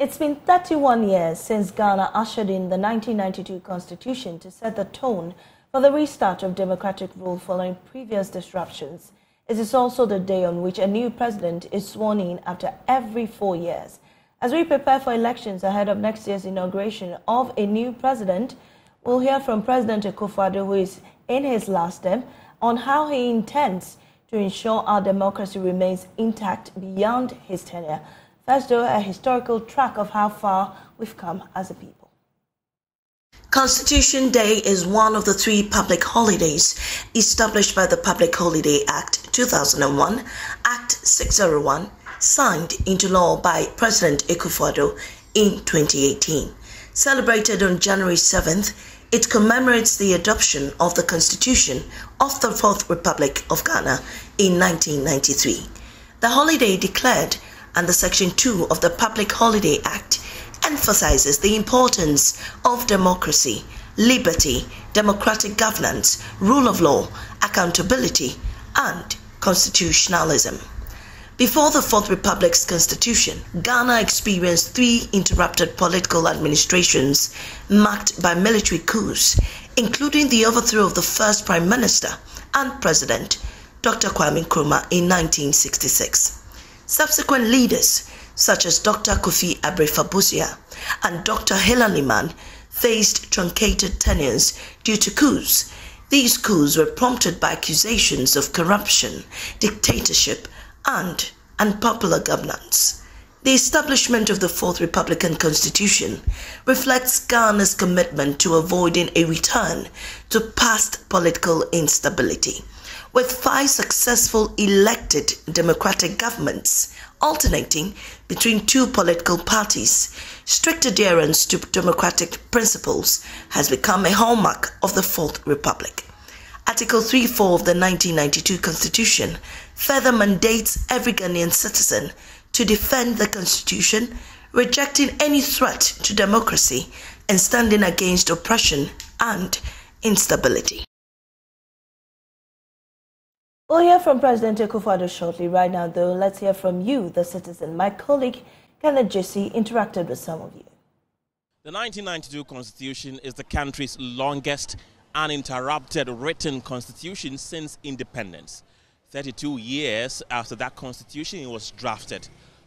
It's been 31 years since Ghana ushered in the 1992 constitution to set the tone for the restart of democratic rule following previous disruptions. It is also the day on which a new president is sworn in after every four years. As we prepare for elections ahead of next year's inauguration of a new president, we'll hear from President Akufo-Addo, who is in his last term, on how he intends to ensure our democracy remains intact beyond his tenure. First, though, a historical track of how far we've come as a people. Constitution Day is one of the three public holidays established by the Public Holiday Act 2001, Act 601, signed into law by President Akufo-Addo in 2018. Celebrated on January 7th, it commemorates the adoption of the Constitution of the Fourth Republic of Ghana in 1993. The holiday declared and the Section 2 of the Public Holiday Act emphasizes the importance of democracy, liberty, democratic governance, rule of law, accountability, and constitutionalism. Before the Fourth Republic's constitution, Ghana experienced three interrupted political administrations marked by military coups, including the overthrow of the first Prime Minister and President, Dr. Kwame Nkrumah, in 1966. Subsequent leaders, such as Dr. Kofi Abrefa and Dr. Hilla Limann, faced truncated tenures due to coups. These coups were prompted by accusations of corruption, dictatorship, and unpopular governance. The establishment of the Fourth Republican Constitution reflects Ghana's commitment to avoiding a return to past political instability with five successful elected democratic governments alternating between two political parties. Strict adherence to democratic principles has become a hallmark of the Fourth Republic. Article 3.4 of the 1992 Constitution further mandates every Ghanaian citizen to defend the Constitution, rejecting any threat to democracy and standing against oppression and instability. We'll hear from President Akufo-Addo shortly. Right now, though, let's hear from you, the citizen. My colleague, Kenneth Jesse, interacted with some of you. The 1992 Constitution is the country's longest uninterrupted written constitution since independence. 32 years after that constitution was drafted.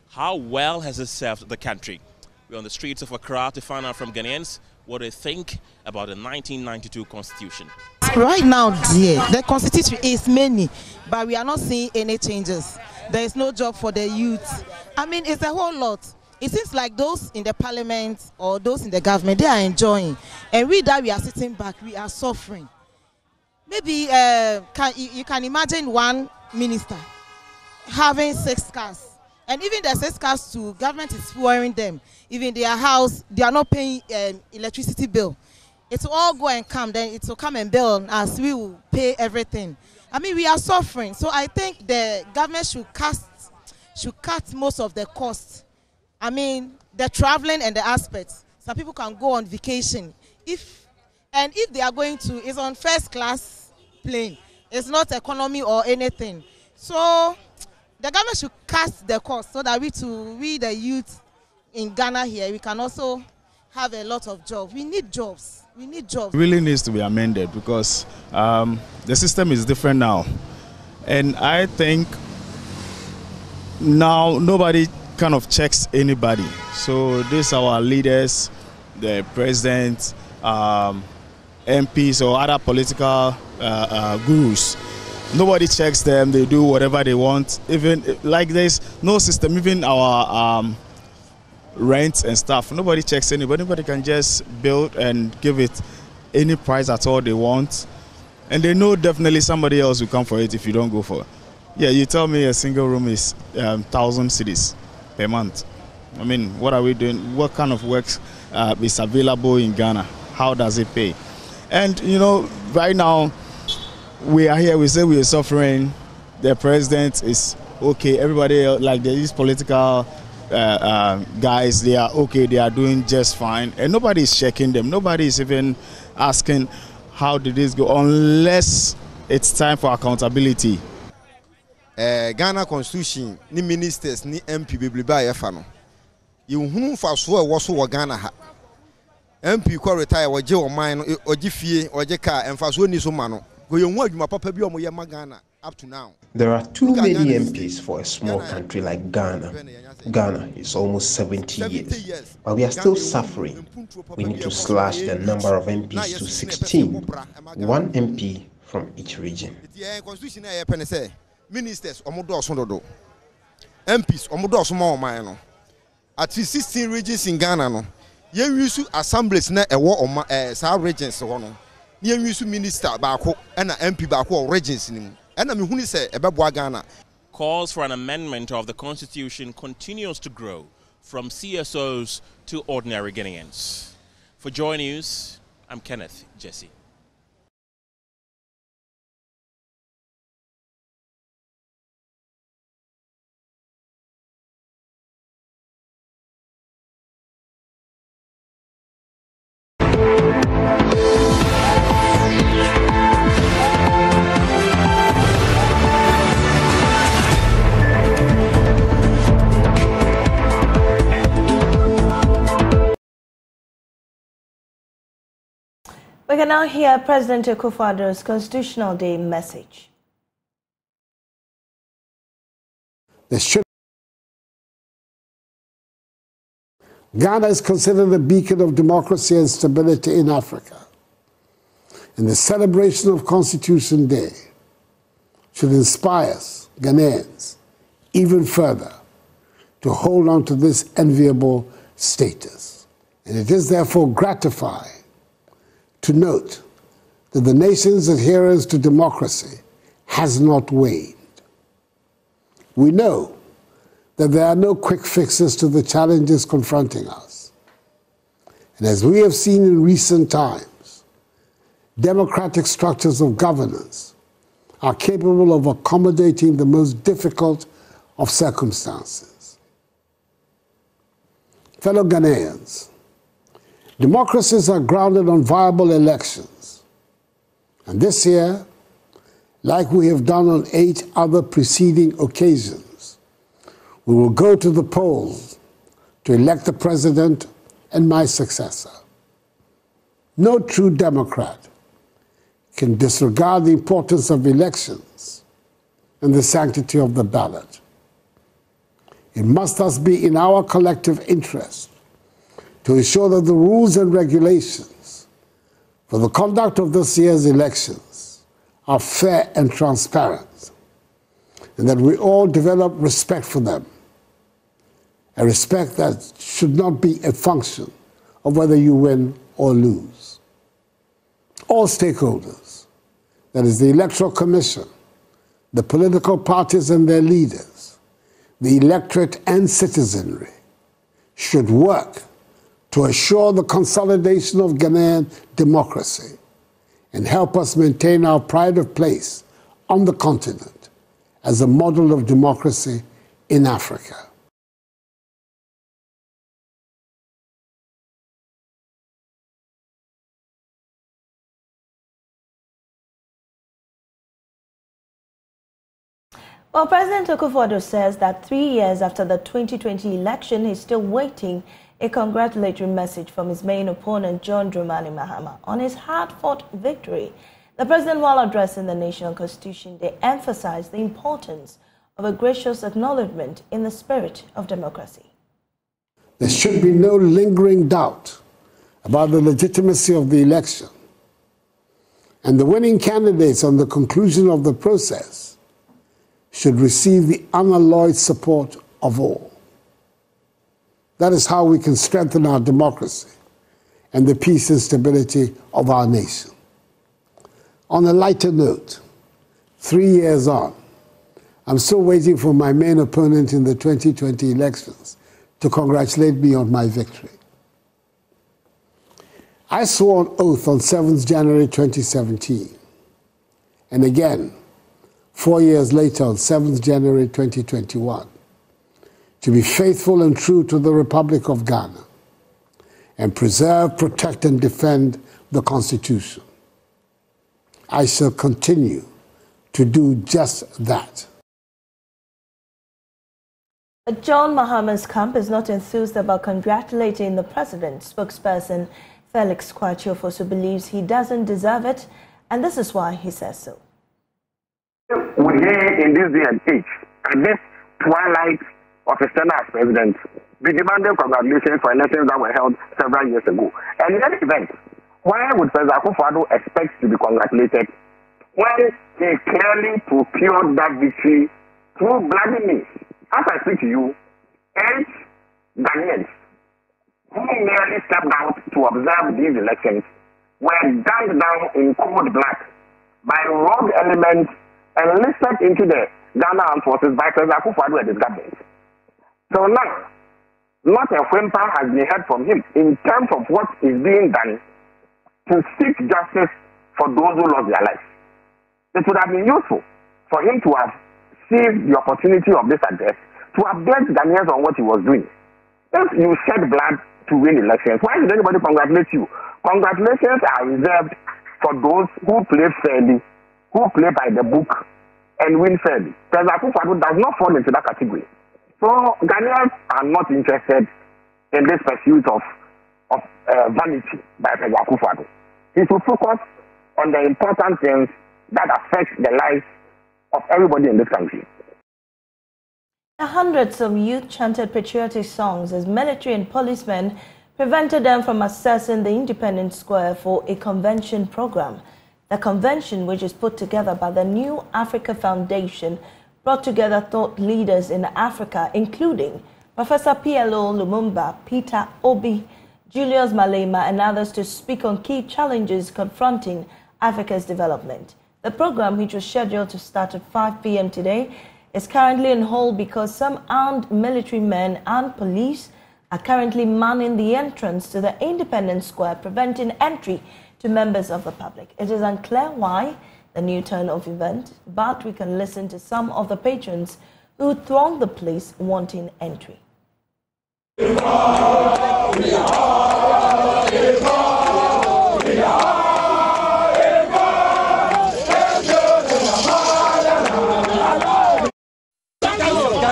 How well has it served the country? We're on the streets of Accra to find out from Ghanaians what they think about the 1992 constitution. Right now, dear, the constitution is many, but we are not seeing any changes. There is no job for the youth. I mean, it's a whole lot. It seems like those in the parliament or those in the government, they are enjoying. And we that we are sitting back, we are suffering. Maybe uh, can, you can imagine one minister having six cars and even the six cars too government is fueling them. Even their house they are not paying um, electricity bill. It will all go and come then it will come and bill as we will pay everything. I mean we are suffering. So i think the government should cast should cut most of the costs. I mean the traveling and the aspects. Some people can go on vacation. If and if they are going to it's on first class plane. It's not economy or anything. So the government should cut the cost so that we to we the youth in Ghana here we can also have a lot of jobs. We need jobs. We need jobs. It really needs to be amended because um, the system is different now, and I think now nobody kind of checks anybody. So these are our leaders, the president, um, MPs or other political uh, uh, gurus nobody checks them. They do whatever they want. Even like there's no system. Even our um, rent and stuff nobody checks anybody. Anybody can just build and give it any price at all they want. And they know definitely somebody else will come for it if you don't go for it. Yeah you tell me a single room is um, thousand cedis per month. I mean what are we doing? What kind of work uh, is available in ghana? How does it pay? And you know right now we are here, we say we are suffering. The president is okay. Everybody, like these political uh, uh, guys, they are okay. They are doing just fine, and nobody is checking them. Nobody is even asking how did this go, unless it's time for accountability. Uh, Ghana constitution ni ministers ni MP bebrebe a yɛfa no yɛhunu mfasoɔ a so wɔ ghana ha mp kɔ retire wɔgye ɔman no ɔgye fie ɔgye car mfasoɔ ni so ma no ma up to now. There are too many MPs for a small country like Ghana. Ghana is almost 70 years, but we are still suffering. We need to slash the number of MPs to 16, one MP from each region. Ministers, MPs, at least 16 regions in Ghana. No. yɛnwi assemblies na ɛwɔ ɔma ɛɛ saa regions hɔ no minister mp mu Calls for an amendment of the constitution continues to grow from CSOs to ordinary Ghanaians. For Joy News, I'm Kenneth Jesse. We can now hear President Akufo-Addo's Constitutional Day message. Ghana is considered a beacon of democracy and stability in Africa. And the celebration of Constitution Day should inspire us, Ghanaians, even further to hold on to this enviable status. And it is therefore gratifying to note that the nation's adherence to democracy has not waned. We know that there are no quick fixes to the challenges confronting us. And as we have seen in recent times, democratic structures of governance are capable of accommodating the most difficult of circumstances. Fellow Ghanaians, Democracies are grounded on viable elections. And this year, like we have done on eight other preceding occasions, we will go to the polls to elect the president and my successor. No true Democrat can disregard the importance of elections and the sanctity of the ballot. It must thus be in our collective interest to ensure that the rules and regulations for the conduct of this year's elections are fair and transparent, and that we all develop respect for them, a respect that should not be a function of whether you win or lose. All stakeholders, that is the Electoral Commission, the political parties and their leaders, the electorate and citizenry, should work to assure the consolidation of Ghanaian democracy and help us maintain our pride of place on the continent as a model of democracy in Africa. Well, President Akufo-Addo says that three years after the 2020 election, he's still waiting a congratulatory message from his main opponent, John Dramani Mahama, on his hard-fought victory. The president, while addressing the nation on Constitution Day, emphasized the importance of a gracious acknowledgement in the spirit of democracy. There should be no lingering doubt about the legitimacy of the election. And the winning candidates on the conclusion of the process should receive the unalloyed support of all. That is how we can strengthen our democracy and the peace and stability of our nation. On a lighter note, three years on, I'm still waiting for my main opponent in the 2020 elections to congratulate me on my victory. I swore an oath on 7th January 2017, and again, four years later on 7th January 2021 to be faithful and true to the Republic of Ghana and preserve, protect, and defend the Constitution. I shall continue to do just that. John Mahama's camp is not enthused about congratulating the president. Spokesperson Felix Kwakye Ofosu believes he doesn't deserve it, and this is why he says so. Would he, in this day and age, at this twilight of his tenure as president, be demanding congratulations for elections that were held several years ago? And in any event, why would President akufo expect to be congratulated when he clearly procured that victory through bloody means? As I speak to you, eight Ghanaians who merely stepped out to observe these elections were gunned down in cold blood by rogue elements enlisted into the Ghana Armed Forces by President Akufo-Addo and his government. So now, not a whimper has been heard from him in terms of what is being done to seek justice for those who lost their lives. It would have been useful for him to have seized the opportunity of this address to update Ghanaians on what he was doing. If you shed blood to win elections. Why should anybody congratulate you? Congratulations are reserved for those who play fairly, who play by the book, and win fairly. President akufo does not fall into that category. So Ghanaians are not interested in this pursuit of of uh, vanity by President akufo He should focus on the important things that affect the lives of everybody in this country. Hundreds of youth chanted patriotic songs as military and policemen prevented them from accessing the Independence Square for a convention program. The convention, which is put together by the New Africa Foundation, brought together thought leaders in Africa, including Professor PLO Lumumba, Peter Obi, Julius Malema, and others to speak on key challenges confronting Africa's development. The program, which was scheduled to start at 5 p.m. today, is currently on hold because some armed military men and police are currently manning the entrance to the Independence Square, preventing entry to members of the public. It is unclear why the new turn of event, but we can listen to some of the patrons who thronged the place wanting entry.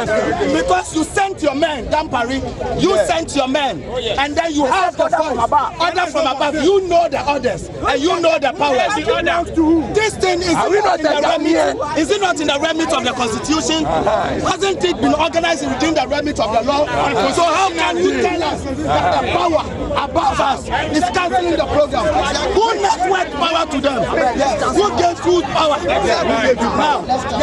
Because you sent your men, Dampari, you yeah. sent your men, oh, yes. and then you have the voice, order from above. You know the orders, and you know the powers. This thing is Are not in the remit. Is it not in the remit of the constitution? Uh-huh. Hasn't it been organized within the remit of the law? Uh-huh. So how can you tell us that the power above us is cancelling the program? Who networked power to them? Who gave food power? Now, let's go.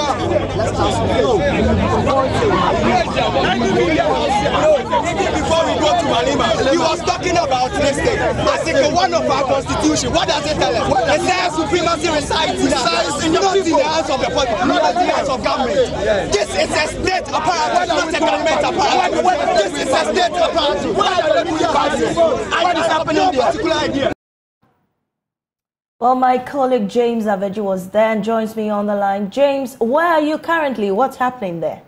Before we go to Malema, he was talking about this thing. Article 1 of our constitution. What does it tell us? It says supremacy resides in the not in the hands of the public, not in the hands of government. This is a state apparatus, not a government apparatus. This is a state apparatus. What is happening there? Well, my colleague James Aveji was there and joins me on the line. James, where are you currently? What's happening there?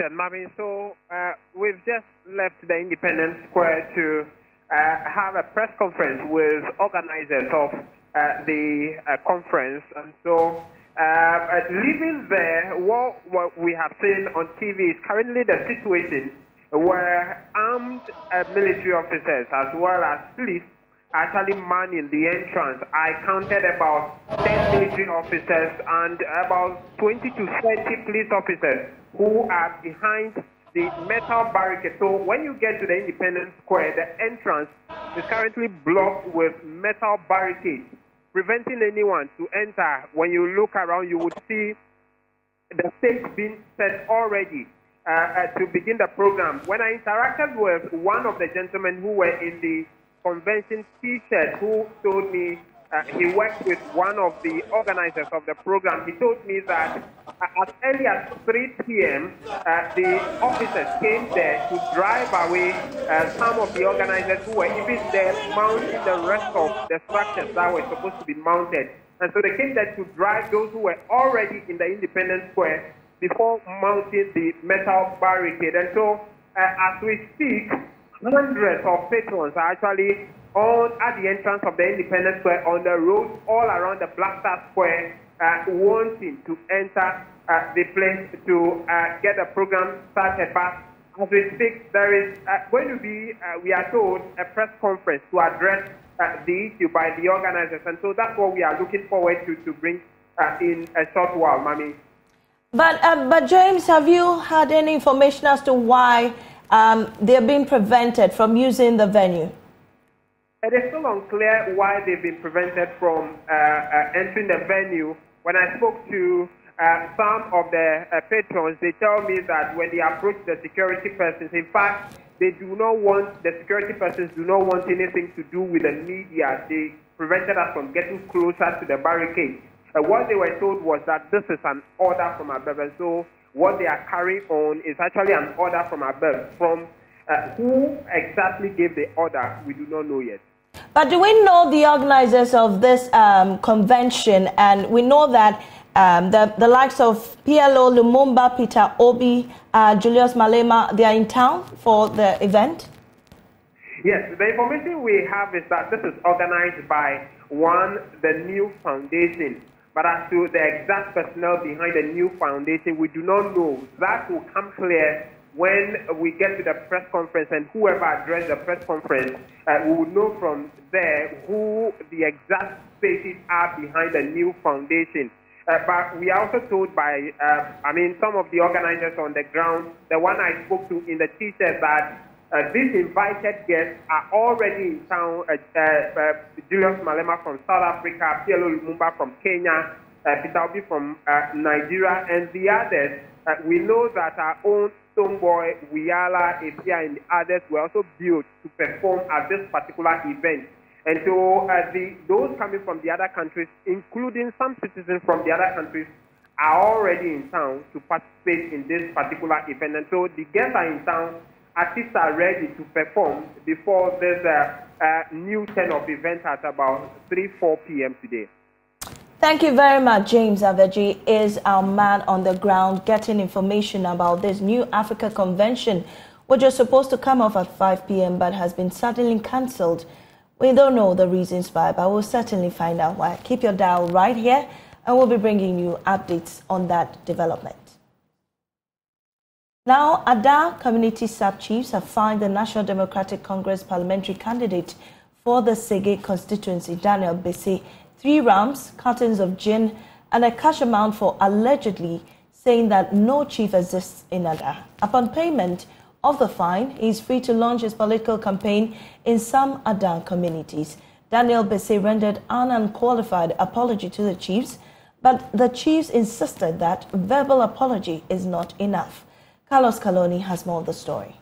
Said Marvin, so uh, we've just left the Independence Square to uh, have a press conference with organizers of uh, the uh, conference. And so, uh, uh, leaving there, what, what we have seen on TV is currently the situation where armed military officers as well as police actually manning the entrance. I counted about 10 military officers and about 20 to 30 police officers who are behind the metal barricade. So when you get to the Independence Square, the entrance is currently blocked with metal barricades, preventing anyone to enter. When you look around, you would see the stage being set already uh, uh, to begin the program. When I interacted with one of the gentlemen who were in the convention T-shirt who told me uh, he worked with one of the organizers of the program. He told me that uh, as early as 3 p.m., uh, the officers came there to drive away uh, some of the organizers who were even there mounting the rest of the structures that were supposed to be mounted. And so they came there to drive those who were already in the Independence Square before mounting the metal barricade. And so uh, as we speak, hundreds of patrons are actually on at the entrance of the Independence Square on the road all around the Black Square uh, wanting to enter uh, the place to uh, get the program started. But as we speak, there is uh, going to be, uh, we are told, a press conference to address uh, the issue by the organizers. And so that's what we are looking forward to, to bring in a short while, Mami. But, but James, have you had any information as to why um, they're being prevented from using the venue? It is still unclear why they've been prevented from uh, uh, entering the venue. When I spoke to uh, some of the uh, patrons, they tell me that when they approach the security persons, in fact, they do not want, the security persons do not want anything to do with the media. They prevented us from getting closer to the barricade. Uh, what they were told was that this is an order from above. And so what they are carrying on is actually an order from above. From uh, who exactly gave the order, we do not know yet. But do we know the organizers of this um, convention? And we know that um, the, the likes of PLO, Lumumba, Peter Obi, uh, Julius Malema, they are in town for the event? Yes, the information we have is that this is organized by one, the new foundation. But as to the exact personnel behind the new foundation, we do not know. That will come clear when we get to the press conference and whoever addressed the press conference, uh, we will know from there who the exact faces are behind the new foundation. Uh, but we are also told by, uh, I mean, some of the organizers on the ground, the one I spoke to in the t-shirt that uh, these invited guests are already in town. Uh, uh, uh, Julius Malema from South Africa, PLO Lumumba from Kenya, Peter Obi from Nigeria, and the others. we know that our own Stonebwoy, Wiyaala, Apia, and the others were also built to perform at this particular event. And so uh, the, those coming from the other countries, including some citizens from the other countries, are already in town to participate in this particular event. And so the guests are in town, artists are ready to perform before this uh, uh, new turn of events at about 3, 4 p.m. today. Thank you very much. James Aveji is our man on the ground getting information about this new Africa convention, which was supposed to come off at 5 p.m. but has been suddenly cancelled. We don't know the reasons why, but we'll certainly find out why. Keep your dial right here, and we'll be bringing you updates on that development. Now, Ada community sub-chiefs have fined the National Democratic Congress parliamentary candidate for the Sege constituency, Daniel Bese, three rams, cartons of gin, and a cash amount for allegedly saying that no chief exists in Ada. Upon payment of the fine, he is free to launch his political campaign in some Ada communities. Daniel Bese rendered an unqualified apology to the chiefs, but the chiefs insisted that verbal apology is not enough. Carlos Caloni has more of the story.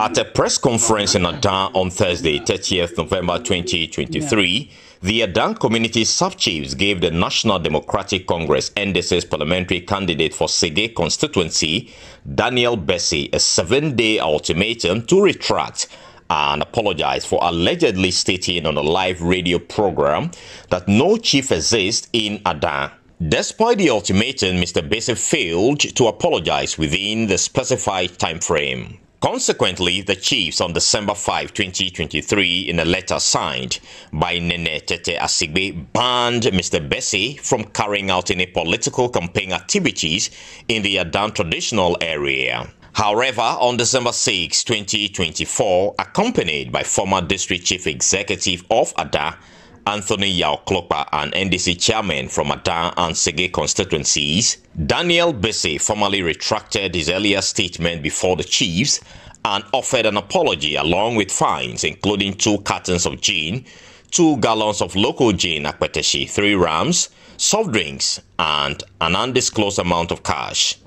At a press conference in Adan on Thursday, 30th November 2023, the Adan community sub-chiefs gave the National Democratic Congress NDC's parliamentary candidate for Sege constituency, Daniel Bessie, a seven-day ultimatum to retract and apologize for allegedly stating on a live radio program that no chief exists in Adan. Despite the ultimatum, Mr. Bese failed to apologize within the specified time frame. Consequently, the chiefs on December 5, 2023, in a letter signed by Nene Tete Asigbe, banned Mr. Bessie from carrying out any political campaign activities in the Adan traditional area. However, on December 6, 2024, accompanied by former district chief executive of Ada, Anthony Yao Klokpa and NDC chairman from Adan and Sege constituencies, Daniel Bese formally retracted his earlier statement before the chiefs and offered an apology along with fines, including two cartons of gin, two gallons of local gin akpeteshi, three rams, soft drinks, and an undisclosed amount of cash.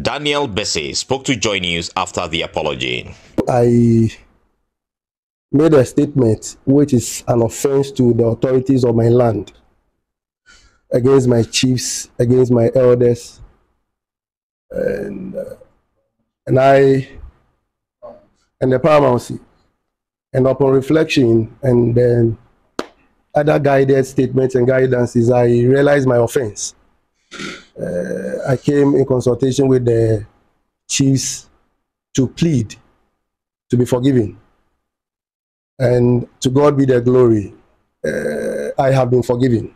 Daniel Bese spoke to Joy News after the apology. I made a statement which is an offense to the authorities of my land, against my chiefs, against my elders, and uh, and I and the paramountcy. And upon reflection and then other guided statements and guidances, I realized my offense. Uh, I came in consultation with the chiefs to plead to be forgiven. And to God be the glory, uh, I have been forgiven.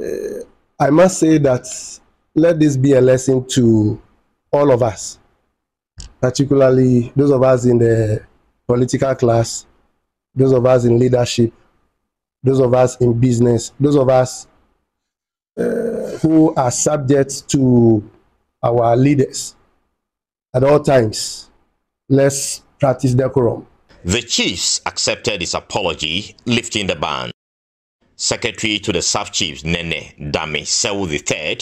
uh, I must say that let this be a lesson to all of us, particularly those of us in the political class, those of us in leadership, those of us in business, those of us uh, who are subject to our leaders at all times. Let's practice decorum. The chiefs accepted his apology, lifting the ban. Secretary to the sub chiefs Nene Dami Sewu III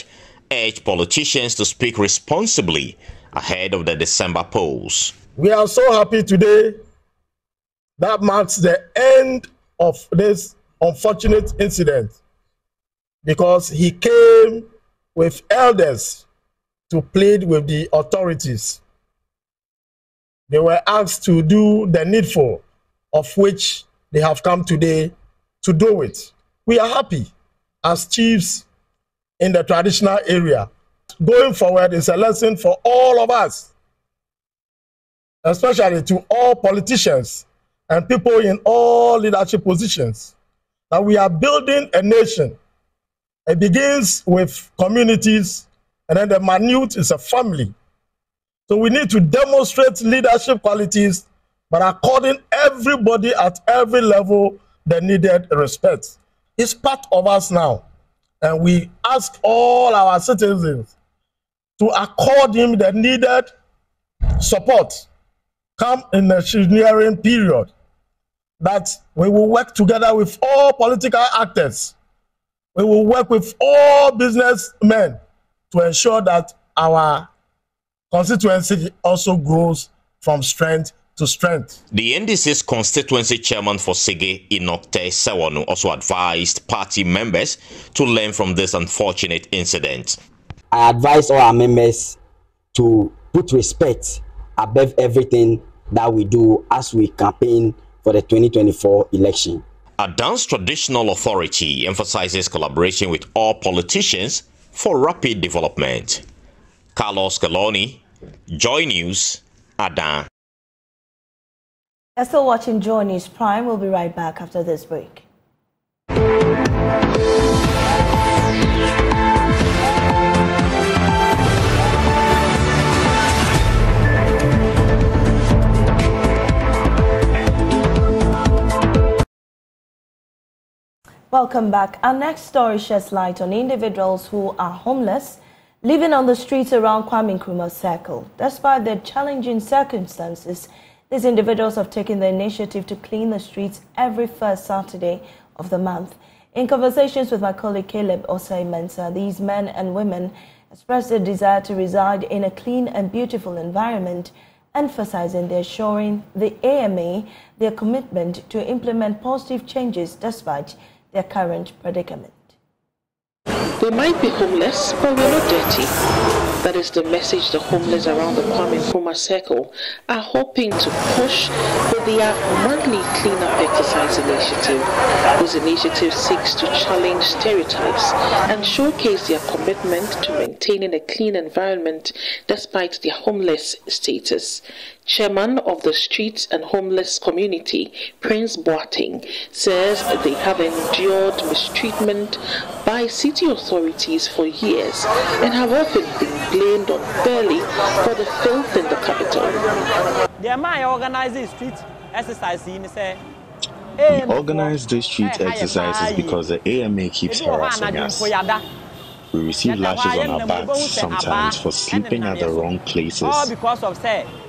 urged politicians to speak responsibly ahead of the December polls. We are so happy today that marks the end of this unfortunate incident because he came with elders to plead with the authorities. They were asked to do the needful, of which they have come today to do it. We are happy as chiefs in the traditional area. Going forward is a lesson for all of us, especially to all politicians and people in all leadership positions, that we are building a nation. It begins with communities, and then the minute is a family. So we need to demonstrate leadership qualities, but according everybody at every level the needed respect. It's part of us now. And we ask all our citizens to accord him the needed support come in the engineering period that we will work together with all political actors. We will work with all businessmen to ensure that our constituency also grows from strength to strength. The NDC's constituency chairman for Sege, Inokte Sewanu, also advised party members to learn from this unfortunate incident. I advise all our members to put respect above everything that we do as we campaign for the 2024 election. Adan's traditional authority emphasizes collaboration with all politicians for rapid development. Carlos Galoni, Joy News, Adan. You're still watching Joy News Prime. We'll be right back after this break. Welcome back. Our next story sheds light on individuals who are homeless living on the streets around Kwame Nkrumah Circle. Despite their challenging circumstances, these individuals have taken the initiative to clean the streets every first Saturday of the month. In conversations with my colleague Caleb Osei these men and women expressed their desire to reside in a clean and beautiful environment, emphasizing their showing the AMA their commitment to implement positive changes despite their current predicament. We might be homeless, but we're not dirty. That is the message the homeless around the Kwame Nkrumah Circle are hoping to push with their monthly cleanup exercise initiative. This initiative seeks to challenge stereotypes and showcase their commitment to maintaining a clean environment despite their homeless status. Chairman of the Streets and Homeless Community, Prince Boateng, says they have endured mistreatment by city authorities for years and have often been blamed unfairly for the filth in the capital. The I organize the street exercise in say we organize the street exercises because the AMA keeps harassing us. We receive lashes on our backs sometimes for sleeping at the wrong places.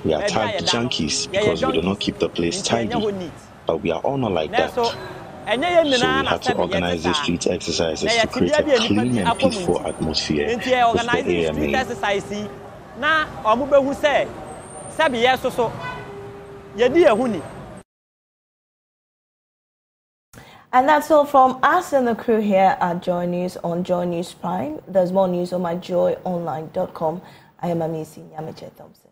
We are tagged junkies because we do not keep the place tidy. But we are all not like that. So we have to organize the street exercises to create a clean and peaceful atmosphere with the AMA. And that's all from us and the crew here at Joy News on Joy News Prime. There's more news on myjoyonline.com. I am Amisi Nyamiche Thompson.